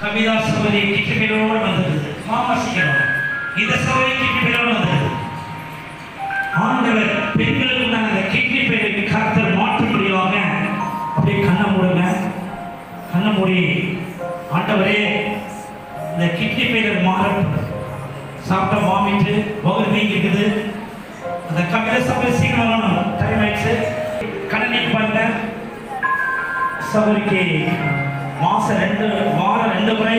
கவிதா சபதி கிட்டுமையோடு வந்தது மாமாசிக்கணும் இந்த சபதி கிட்டுமையோடு வந்தது. ஆண்டவர் பெண்களுக்கு உண்டான அந்த கிட்னி பெயருக்கு கருத்தர் மாற்றும்படியாக அப்படியே கண்ணை மூடுங்க. கண்ணை மூடி ஆண்டவரே இந்த கிட்னி பெயர் மாற சாப்பிட்ட வாமிட்டு பகுதி நீங்கிக்குது அந்த கவிதை சபை சீக்கிரம் வரணும். டைம் ஆயிடுச்சு. கண்ணை பாருங்க. சபரிக்கு மாசம் ரெண்டு வாரம் ரெண்டு முறை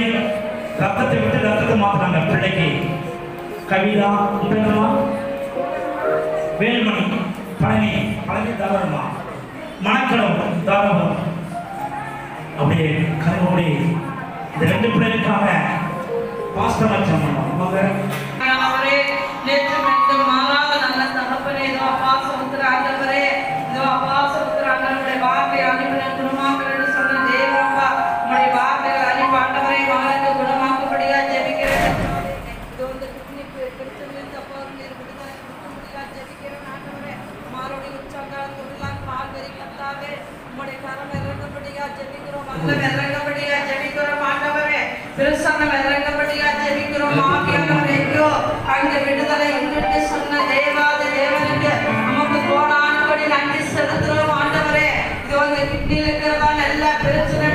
ரத்தத்தை விட்டு ரத்தத்தை மாத்துறாங்க பிள்ளைக்கு. கவிதா உங்களா வேல்மணி பழனி பழனி தாராளமா? மணக்கடம் தாராளம்? அப்படியே கருவோடி இந்த ரெண்டு பிள்ளைகளுக்காக பாஸ்டர் அவங்க? அவரே நேற்று ஜெபிக்கிறோம் வல்லம் இறங்கும்படியா ஜெபிக்கிறோம் ஆண்டவரே ஜெபிக்கிறோம் ஆவியானவரே அந்த விடுதலை உண்டு சொன்ன தேவாத தேவனுக்கு நமக்கு கோடானுபடி நன்றி செலுத்துறோம் ஆண்டவரே இது வந்து இருக்கிறதா எல்லா பிரச்சனை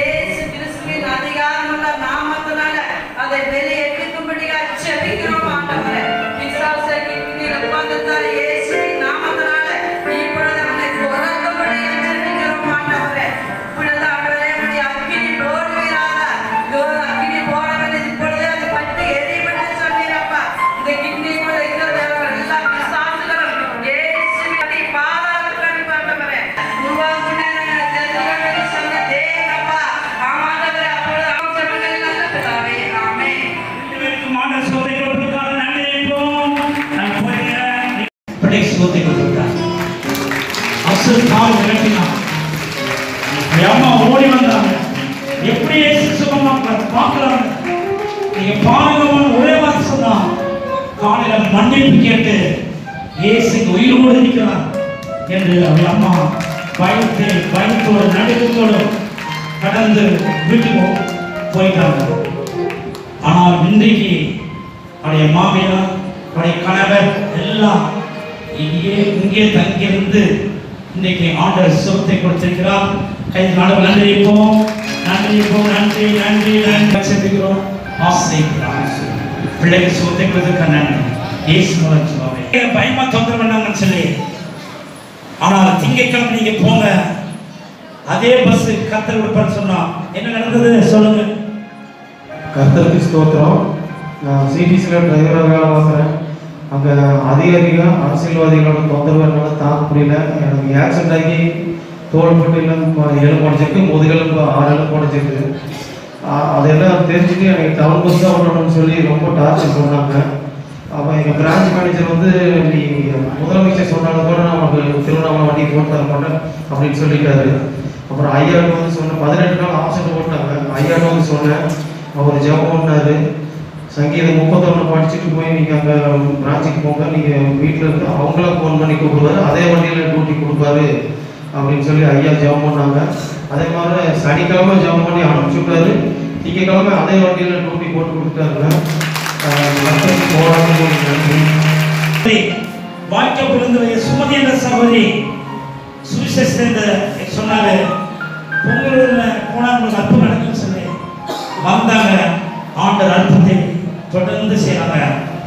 ஏசு கிறிஸ்துவின் அதிகாரமுள்ள நாமத்தினால அதை வெளியே மன்னிப்பு கேட்டு இயேசுக்கு உயிரோடு இருக்கிறார் என்று அவள் அம்மா பயத்தை பயத்தோடு நடுக்கத்தோடு கடந்து வீட்டுக்கு போயிட்டாங்க. ஆனால் இன்றைக்கு அவருடைய மாமியார் அவருடைய கணவர் எல்லாம் இங்கே இங்கே தங்கியிருந்து இன்னைக்கு ஆண்டவர் சுகத்தை கொடுத்திருக்கிறார். கை நாடு நன்றி இருப்போம் நன்றி நன்றி நன்றி செலுத்துகிறோம் ஆசை பிள்ளைக்கு சுகத்தை கொடுத்திருக்க நன்றி. இயேசு மூலம் பயமா தொந்தரவு பண்ணாங்கன்னு சொல்லி. ஆனால் திங்கட்கிழமை நீங்க போங்க. அதே பஸ் கத்தர் விடுப்பான்னு சொன்னா. என்ன நடந்தது? சொல்லுங்க. கர்த்தருக்கு ஸ்தோத்திரம். நான் சிடிசியில் டிரைவராக வேலை பார்க்குறேன். அங்கே அதிகாரிகள் அரசியல்வாதிகளோட தொந்தரவு என்னால் தாங்க முடியல. எனக்கு ஆக்சிடென்ட் ஆகி தோள்பட்டு எலும்பு எலும்பு உடஞ்சிருக்கு முதுகெலும்பு ஆறு எலும்பு உடஞ்சிருக்கு அதெல்லாம் தெரிஞ்சுட்டு எனக்கு டவுன் பஸ் தான் விடணும்னு சொல்லி ரொம்ப டார்ச்சர் பண்ணாங்க. அப்போ எங்கள் பிரான்ச் மேனேஜர் வந்து நீ முதலமைச்சர் சொன்னாலும் கூட நான் உனக்கு திருவண்ணாமலை வண்டி போட்டு தர மாட்டேன் அப்படின்னு சொல்லிட்டாரு. அப்புறம் ஐயாவுக்கு வந்து சொன்னேன் பதினெட்டு நாள் ஆப்ஷன் போட்டாங்க. ஐயாவுக்கு வந்து சொன்னேன் அவர் ஜெபம் பண்ணாரு சங்கீதம் முப்பத்தொன்று படிச்சுட்டு போய் நீங்கள் அங்கே பிரான்ச்சுக்கு போங்க நீங்கள் வீட்டில் இருந்து அவங்கள ஃபோன் பண்ணி கூப்பிடுவாரு அதே வண்டியில் டூட்டி கொடுப்பாரு அப்படின்னு சொல்லி ஐயா ஜெபம் பண்ணாங்க. அதே மாதிரி சனிக்கிழமை ஜெபம் பண்ணி அனுப்பிச்சு விட்டாரு திங்கக்கிழமை அதே வண்டியில் டூட்டி போட்டு கொடுத்துட்டாருங்க. போராட்டம் நன்றி வாய்க்க பிறந்த சுமதி என்ற சகோதரி சுவிசேஷத்தை சொன்னாரு. பொங்கலூர்ல போனா உங்களுக்கு அற்புதம் நடக்கும்னு சொல்லி வந்தாங்க ஆண்டர் அற்புதத்தை தொடர்ந்து செய்யறாங்க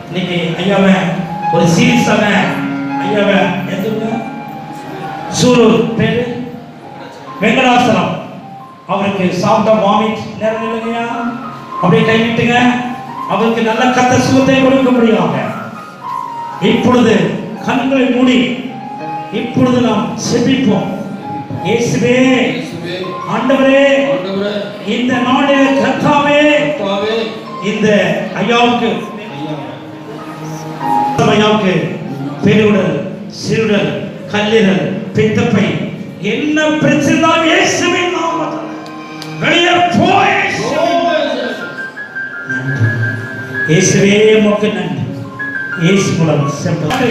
இன்னைக்கு ஐயாவை ஒரு சீரியஸான ஐயாவை எந்த ஊரு? சூரூர் பேரு? வெங்கடாசலம். அவருக்கு சாப்பிட்ட வாமிட் நேரம் இல்லைங்கய்யா? அப்படியே கை விட்டுங்க அவருக்கு நல்ல கத்த சுகத்தை கொடுக்க முடியாங்க இப்பொழுது கண்களை மூடி இப்பொழுது நாம் செபிப்போம். இயேசுவே ஆண்டவரே இந்த கர்த்தாவே கர்த்தாவே, இந்த ஐயாவுக்கு ஐயா, ஐயாவுக்கு பெருவுடல் சிறுடல் கல்லீரல் பித்தப்பை என்ன பிரச்சனை இயேசுவின் நாமத்தில் இயேசுவே உமக்கு நன்றி இயேசு மூலம் செப்பது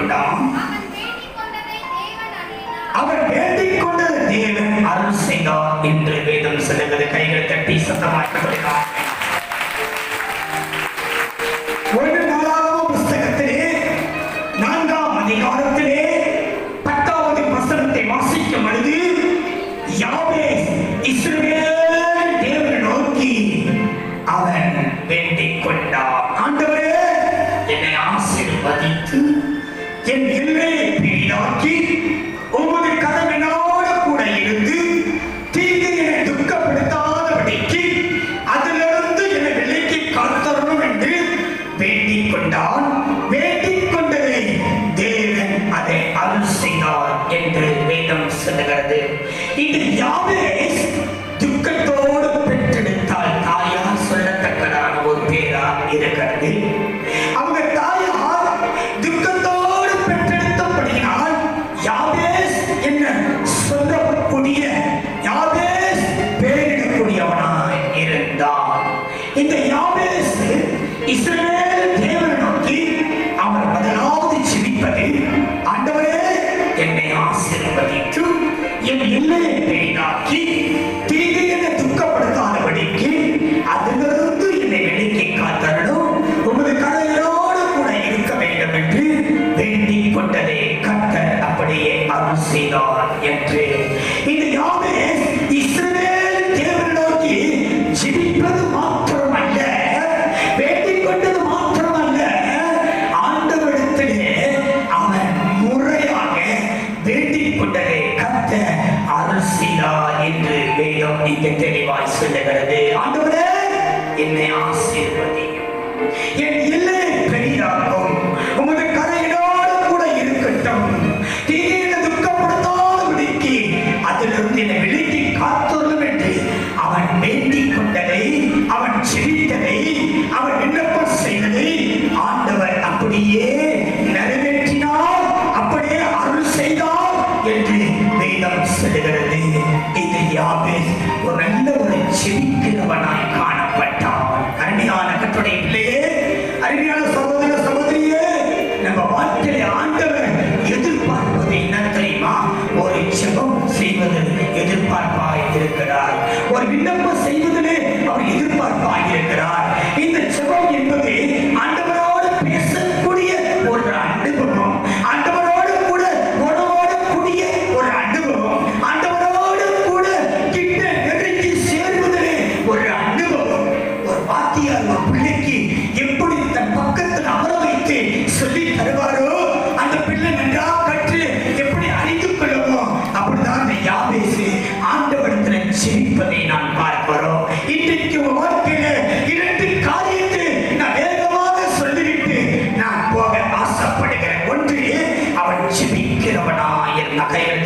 கொண்டான் அவர் வேண்டிக் கொண்டது தேவன் அருள் செய்தார் என்று வேதம் சொல்லுவது கைகள் தட்டி சத்தமாக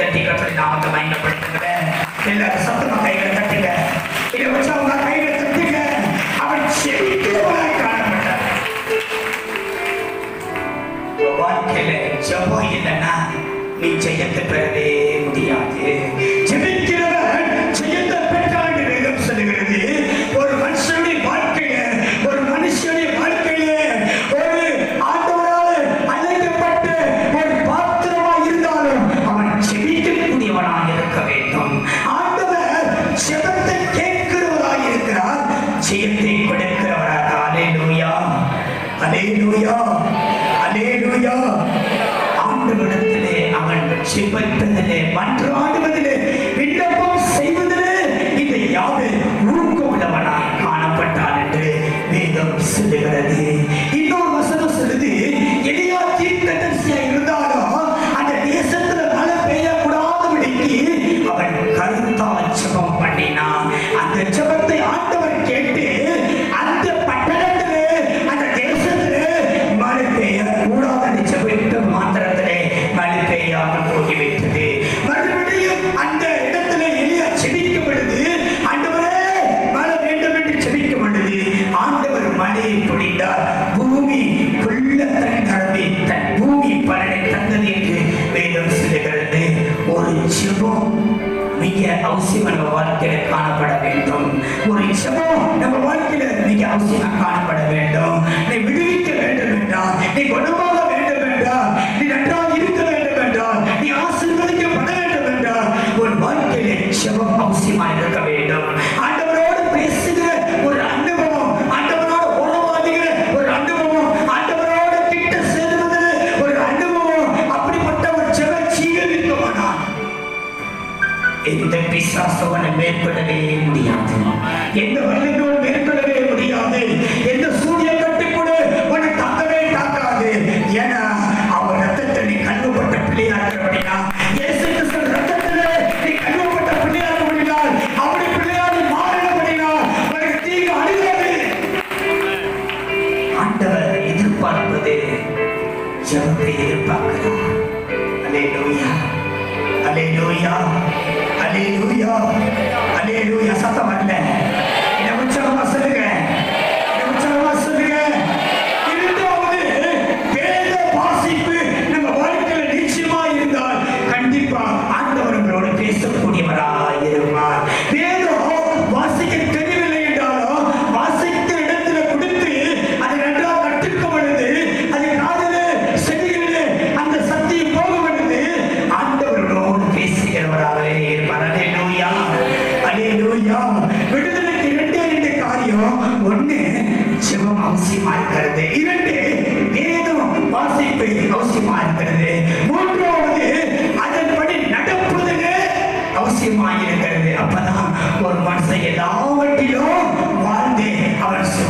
தட்டி கத்தடி நாமத்தை மயங்கப்படுத்துங்க எல்லாரும் சத்தமா கைகளை தட்டுங்க. இதை வச்சு அவங்க கைகளை தட்டுங்க. அவன் செவிட்டுவாய் காணப்பட்டார் வாழ்க்கையில ஜபம் இல்லைன்னா நீ ஜெயத்தை பெறவே முடியாது. Coba.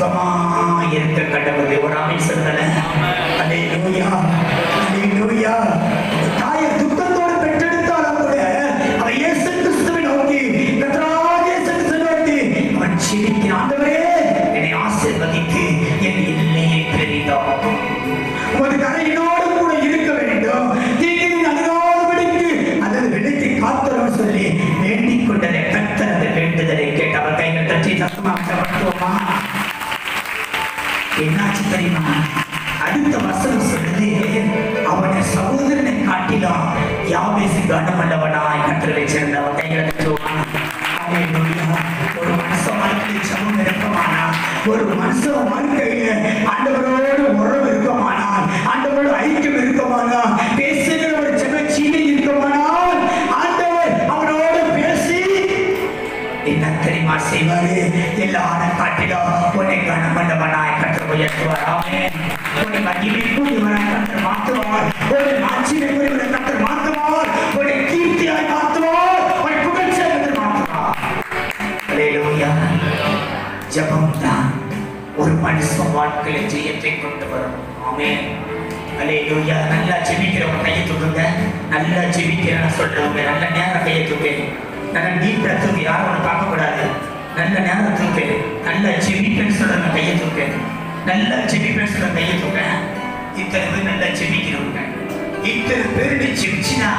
சுகமா இருக்க கடவுள் ஒரு ஆமை சொல்லல அதே லூயா அதே லூயா தாயை துக்கத்தோடு பெற்றெடுத்தாலும் கூட அவன் இயேசு கிறிஸ்துவை நோக்கி கர்த்தராகிய இயேசு கிறிஸ்துவை நோக்கி அவன் சிரிக்கிறான். ஆண்டவரே என்னை என் ஒரு கரையினோடு கூட இருக்க வேண்டும். தீங்கின் அணுகாதபடிக்கு அல்லது விடுத்தி காத்தரும் சொல்லி வேண்டிக் கொண்டதை கத்தரது வேண்டுதலை கேட்டு அவர் கைகள் தட்டி சத்தமாக prima. கனமண்டவனாய் கற்று உயர்த்துவார் ஆமென். உன்னை மகிமைக்குரியவனாய் கற்று மாற்றுவார் உன்னை ஆச்சரியக்குரியவனை கற்று மாற்றுவார் உன்னை கீர்த்தியாய் மாற்றுவார் உன்னை புகழ்ச்சியாய் கற்று மாற்றுவார் அல்லேலூயா ஜெபம் தான் ஒரு மனுஷன் வாழ்க்கையில ஜெயத்தை கொண்டு வரும் ஆமென் அல்லேலூயா நல்லா ஜெபிக்கிறவங்க கையை தூக்குங்க நல்லா ஜெபிக்கிறேன்னு சொல்றவங்க நல்ல நேரம் கையை தூக்கேன் நல்ல நீட்ட தூக்கி யாரும் ஒன்று பார்க்கக்கூடாது நல்ல நேரம் தூக்கு நல்லா ஜெபிக்கன்னு சொல்றவங்க கையை தூக்கு நல்லா செவி பேசுற கையை தூக்க இத்தனை பேர் நல்லா செவிக்கிறவங்க இத்தனை பேர் நீ செவிச்சினா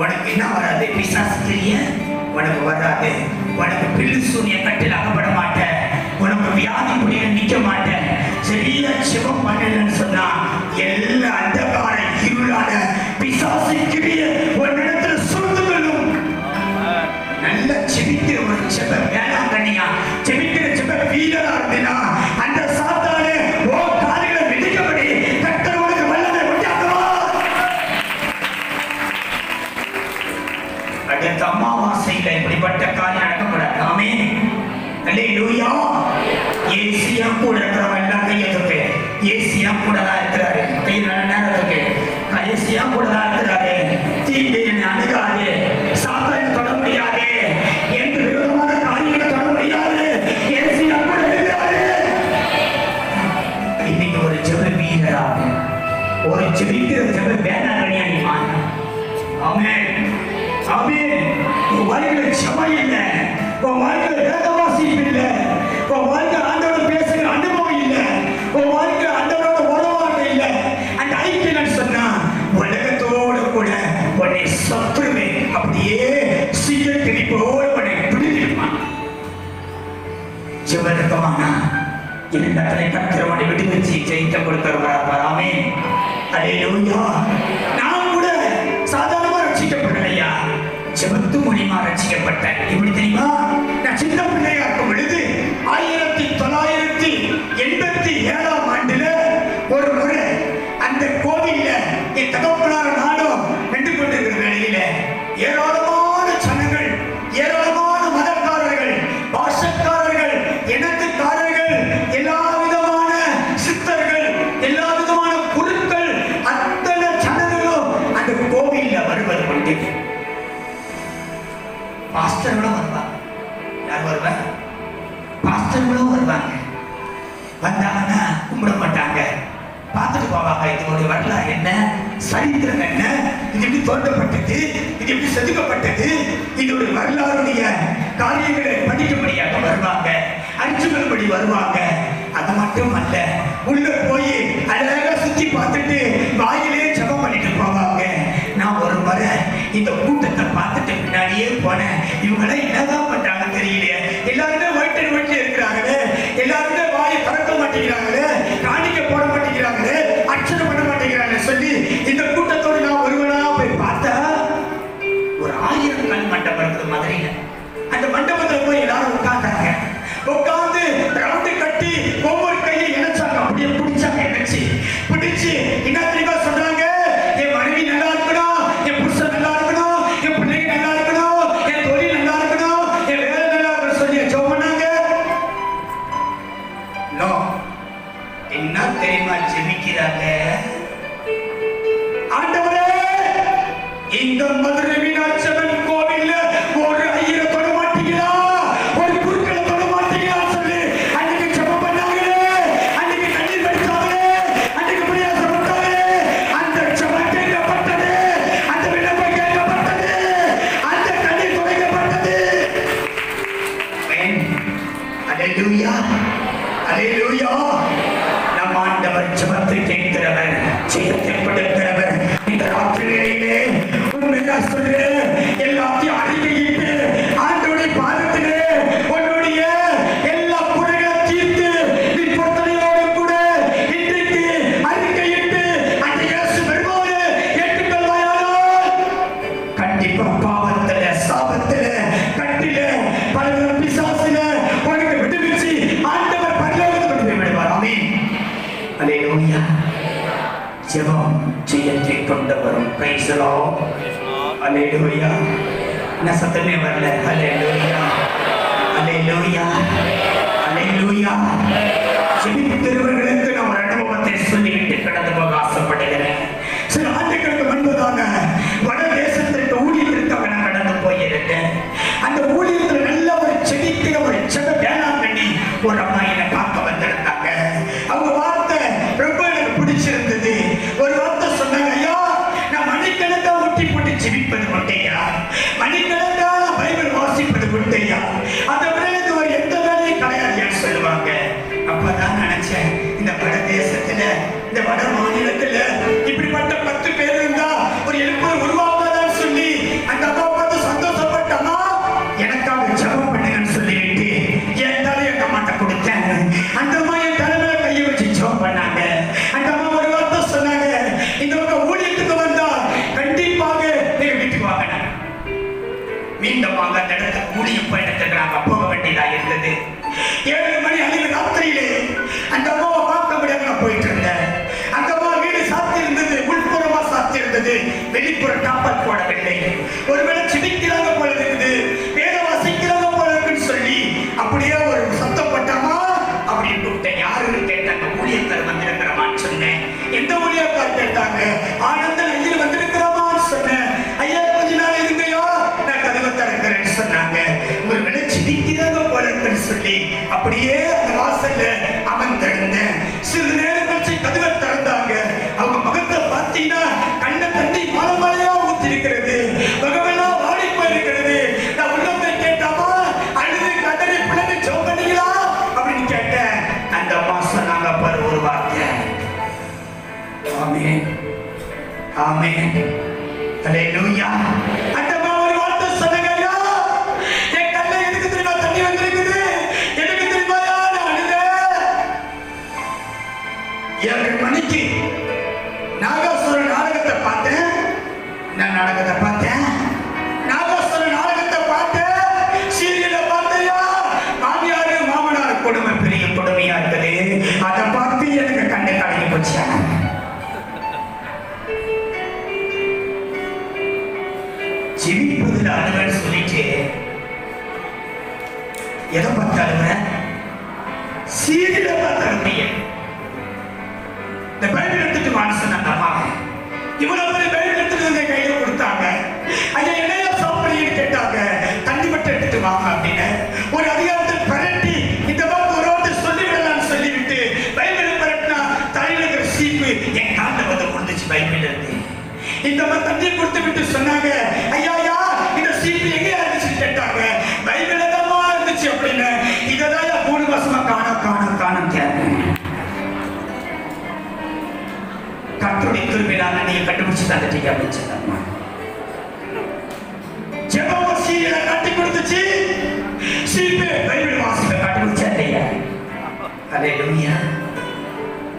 உனக்கு என்ன வராது? பிசாசு தெரிய உனக்கு வராது. உனக்கு பில்லு சூனிய கட்டில் அகப்பட மாட்டேன். உனக்கு வியாதி முடிய நிற்க மாட்டேன். சரியா சிவம் பண்ணலன்னு சொன்னா எல்லா அந்தகார இருளான பிசாசு கிரிய உன்னிடத்துல சுருந்துகளும் நல்ல செபிக்கிற ஒரு செப வேளாங்கண்ணியா? செவிக்கிற செப வீரரா இருந்தினா? ஏசியா கூட இருக்கிறவங்க எல்லாம் கையை தூக்கு ஏசியா கூட தான் இருக்கிறாரு கையில் நல்ல நேரம் தூக்கு ஏசியா கூட தான் இருக்கிறாரு தீண்டு என்னை அணுகாது சாத்தானை தொட முடியாது என்று விரோதமான காரியங்களை தொட முடியாது கூட இருக்கிறாரு இன்னைக்கு ஒரு ஜெப ஒரு ஜெபிக்கிற ஜெப வேளாங்கண்ணியா நீ உன் வாழ்க்கையில சபை இல்ல உன் உன் சத்துருமே அப்படியே சீக்கிர திணிப்போடு அவனை பிடித்திருப்பான் சிவரக்கமானா இரண்டத்தனை கத்திரவனை விட்டு வச்சு ஜெயிக்க கொடுக்கிறவராக வராமே அதே நோயா நான் கூட சாதாரணமா ரசிக்கப்படலையா செவத்து மூலியமா ரசிக்கப்பட்ட இப்படி தெரியுமா? நான் சின்ன பிள்ளையா இருக்கும் பொழுது ஆயிரத்தி தொள்ளாயிரத்தி எண்பத்தி ஏழாம் ஆண்டுல ஒரு முறை அந்த கோவில்ல என் தகவலான ஏராளமான சனங்கள் ஏராளமான மதக்காரர்கள் பாஷக்காரர்கள் இனத்துக்காரர்கள் எல்லா விதமான சித்தர்கள் எல்லா விதமான குருக்கள் அத்தனை சனங்களும் அந்த கோவில்ல வருவது உண்டு. பாஸ்டர்களும் வருவாங்க. யார் வருவா? பாஸ்டர்களும் வருவாங்க. வந்தாங்கன்னா கும்பிட மாட்டாங்க. பார்த்துட்டு போவாங்க இதனுடைய வரலாறு என்ன? சரித்திரம் என்ன? இது எப்படி தோன்றப்பட்டது இது எப்படி செதுக்கப்பட்டது? இதோட வரலாறுடைய காரியங்களை படிக்கும்படியாக வருவாங்க. அரிச்சுமன்படி வருவாங்க. அது மட்டும் அல்ல உள்ள போய் அழகாக சுத்தி பார்த்துட்டு வாயிலே ஜபம் பண்ணிட்டு போவாங்க. நான் ஒரு முறை இந்த கூட்டத்தை பார்த்துட்டு பின்னாடியே போனேன். இவங்களாம் என்னதான் பண்றாங்க தெரியலையே. எல்லாருமே ஒயிட்டு ஒயிட்டு இருக்கிறாங்களே. எல்லாருமே வாயை பறக்க மாட்டேங்கிறாங்களே. Hallelujah. Nasatame varle. Hallelujah. Hallelujah. Hallelujah. Hallelujah. ஒரு எழுப்பு சொல்லி அப்படியே அந்த வாசல்ல அமர்ந்திருந்தேன் சில நேரம் கழிச்சு கதவை திறந்தாங்க. அவங்க முகத்தை பார்த்தீங்கன்னா கண்ண தண்ணி மலமலையா ஊத்திருக்கிறது. முகமெல்லாம் ஆமே ஆமே ஹalleluya. கொடுத்து விட்டு சொன்னாங்க ஐயா ஐயா இந்த சீட்டு எங்க இருந்துச்சு? கேட்டாங்க பைபிள் தான் இருந்துச்சு அப்படின்னு. இதைதான் மூணு வருஷமா காண காண காண கேட்பேன் கர்த்தருடைய கிருபையினால நீங்க கண்டுபிடிச்சு தந்துட்டீங்க அப்படின்னு சொன்னாங்க. ஜெபம் சீரியலை கட்டி கொடுத்துச்சு. சீட்டு பைபிள் வாசிப்பை கண்டுபிடிச்சா இல்லையா லூயா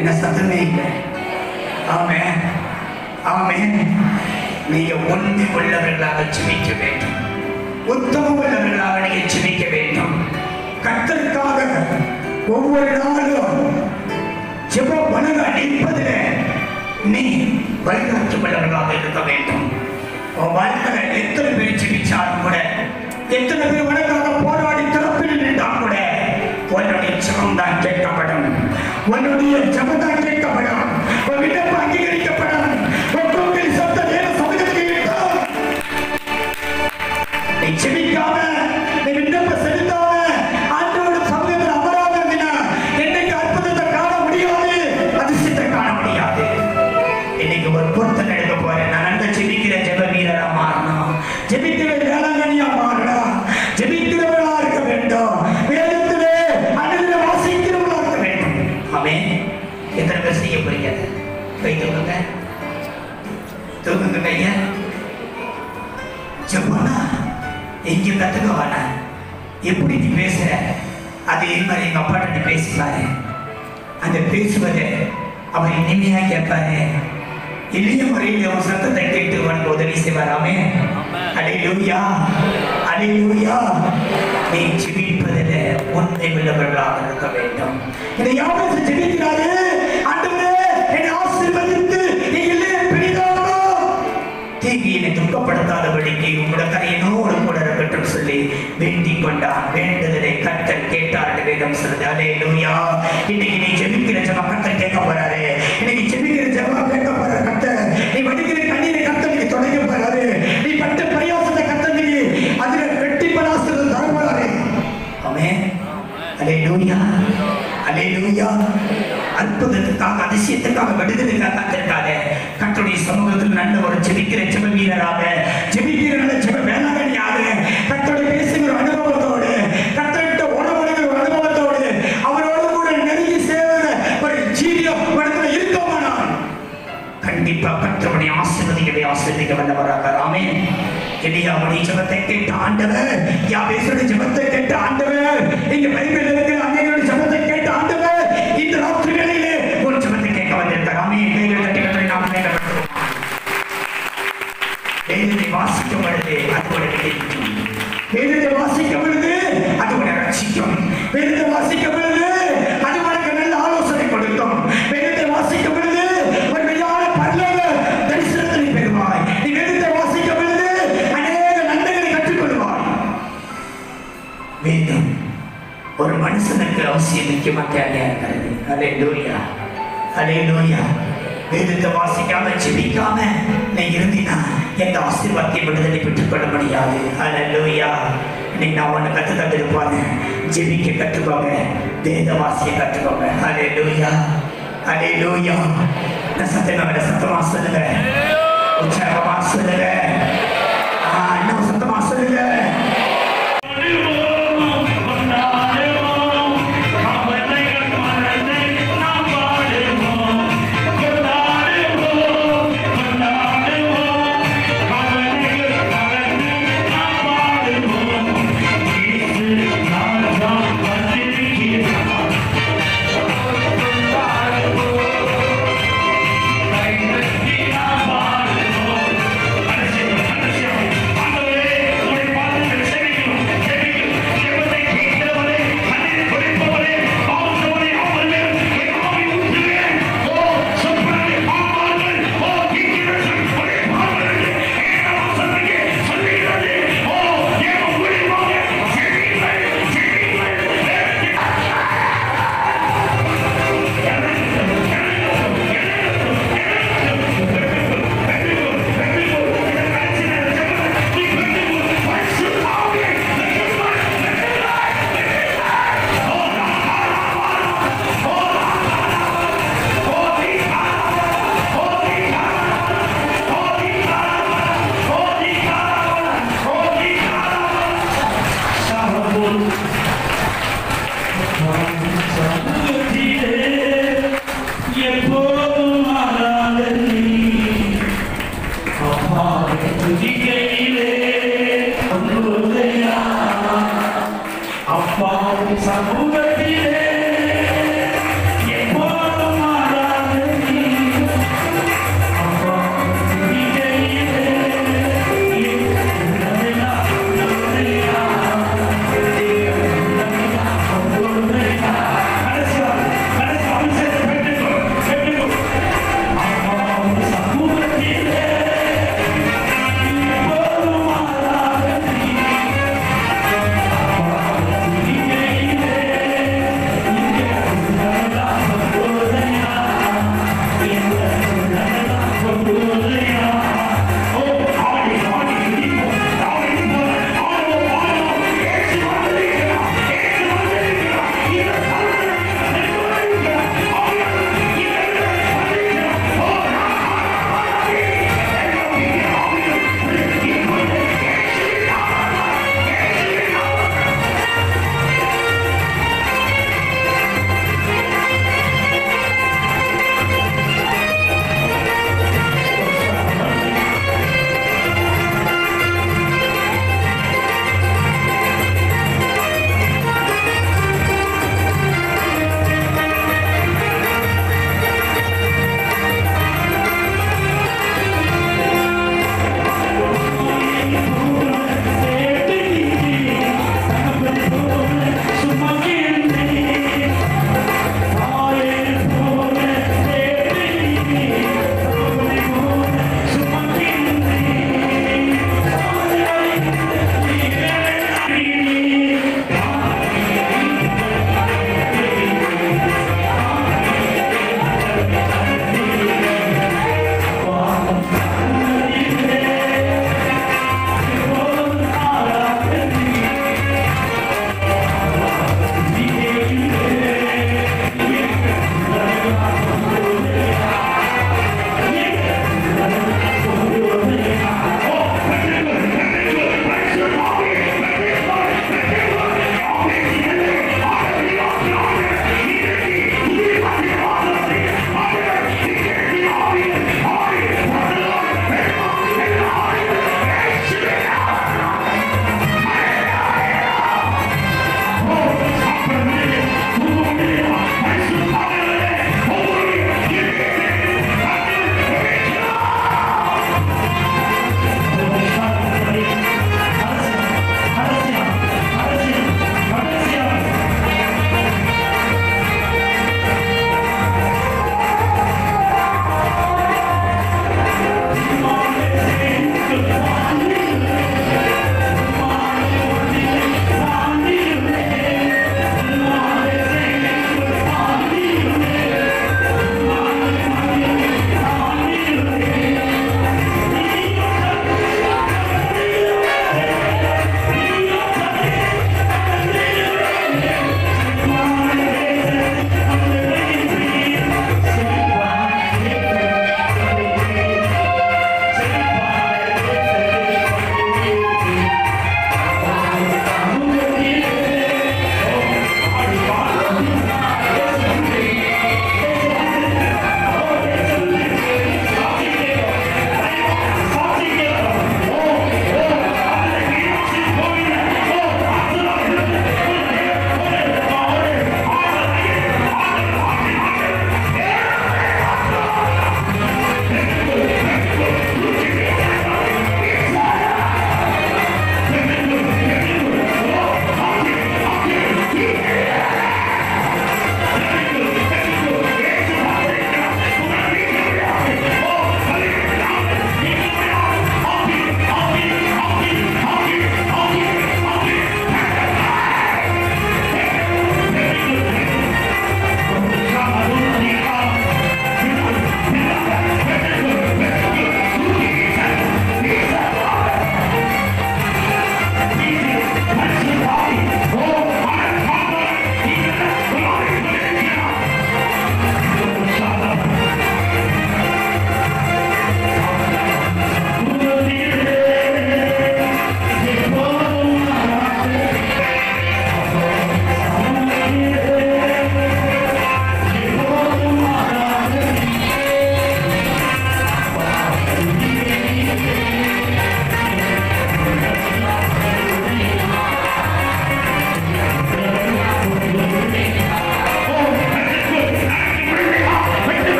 என்ன சத்தமே இல்லை. ஆமே ஆமே நீங்க உண்மை உள்ளவர்களாக ஜெபிக்க வேண்டும். உத்தமம் உள்ளவர்களாக நீங்கள் ஜெபிக்க வேண்டும். கத்தற்காக ஒவ்வொரு நாளும் ஜெப மனதை அடிப்பதில் நீ வழிகாட்சி உள்ளவர்களாக இருக்க வேண்டும். உன் வாழ்க்கையில எத்தனை பேர் ஜெபிச்சாலும் கூட எத்தனை பேர் உனக்காக போராடி தரப்பில் நின்றால் கூட உன்னுடைய ஜெபம் தான் கேட்கப்படும். உன்னுடைய ஜபம் தான் கேட்கப்படும். உன் விண்ணப்பம் நீ பேசுவதை அவர் இனிமையா கேட்பாரு எளிய முறையில் அவன் சத்தத்தை கேட்டு உனக்கு உதவி செய்வாராமே. அலையூயா அலையூயா நீ ஜெபிப்பதில் உண்மை உள்ளவர்களாக இருக்க வேண்டும். இதை யாரும் ஜெபிக்கிறாரு? ஆண்டவரே என்னை ஆசீர்வதித்து தீங்கியினை துக்கப்படுத்தாதபடிக்கு உங்களோட கரையினோடு கூட இருக்கட்டும் சொல்லி வேண்டிக் கொண்டான். வேண்டுதலை கத்தல் கேட்டார் என்று வேதம் சொல்லுது. அலே லூயா இன்னைக்கு நீ ஜெபிக்கிற ஜெப கத்தல் கேட்க போறாரு. இன்னைக்கு ஜெபிக்கிற ஜெப கேட்க போற கத்தல் நீ வடிக்கிற கண்ணீரை கத்தல் நீ தொடங்க போறாரு. நீ பட்ட பிரயாசத்தை கத்தல் நீ அதுல வெட்டி பலாசுறது தர போறாரு ஆமென். அலே லூயா அலே லூயா அற்புதத்துக்காக அதிசயத்துக்காக விடுதலுக்காக காத்திருக்காத. கட்டுடைய சமூகத்தில் நல்ல ஒரு ஜெபிக்கிற ஜெப வீரராக ஜெபிக்கிற நல்ல ஜெப வேளாங்கண்ணியாக கத்தோடு பேசுகிற அனுபவத்தோடு கத்திட்ட உணவடைகிற அனுபவத்தோடு அவரோடு கூட நெருங்கி சேர ஒரு ஜீவியம் படத்துல இருக்கோமானால் கண்டிப்பா கத்தருடைய ஆசீர்வதிகளை ஆசீர்வதிக்க வல்லவராக. ராமே எலியாவுடைய ஜெபத்தை கேட்ட ஆண்டவர் யா பேசுடைய ஜெபத்தை கேட்ட ஆண்டவர் இங்க பைபிள் வேதத்தை வாசிக்கும் பொழுது அது ஒரு கிடைக்கும் வேதத்தை வாசிக்கும் பொழுது அது ஒரு ரட்சிக்கும். வேதத்தை வாசிக்கும் பொழுது அது உனக்கு நல்ல ஆலோசனை கொடுக்கும். வேதத்தை வாசிக்கும் பொழுது ஒரு மெய்யான பல்லவ தரிசனத்தை பெறுவாய். நீ வேதத்தை வாசிக்கும் பொழுது அநேக நன்மைகளை கற்றுக்கொள்வாய். வேதம் ஒரு மனுஷனுக்கு அவசியம் முக்கியமா தேவையா இருக்கிறது. அலே அதே அலே லூயா வேதத்தை வாசிக்காம ஜெபிக்காம நீ இருந்தினா எந்த ஆசீர்வாதத்தை விடுதலை பெற்றுக் கொள்ள முடியாது அலே லூயா இன்னைக்கு நான் ஒன்று கற்று தந்திருப்பாங்க ஜெபிக்க கற்றுக்கோங்க. வேத கற்றுக்கோங்க. அலே லூயா அலே லூயா நான் சத்தமாக சொல்லுங்க. உற்சாகமாக சொல்லுங்க.